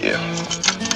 Yeah.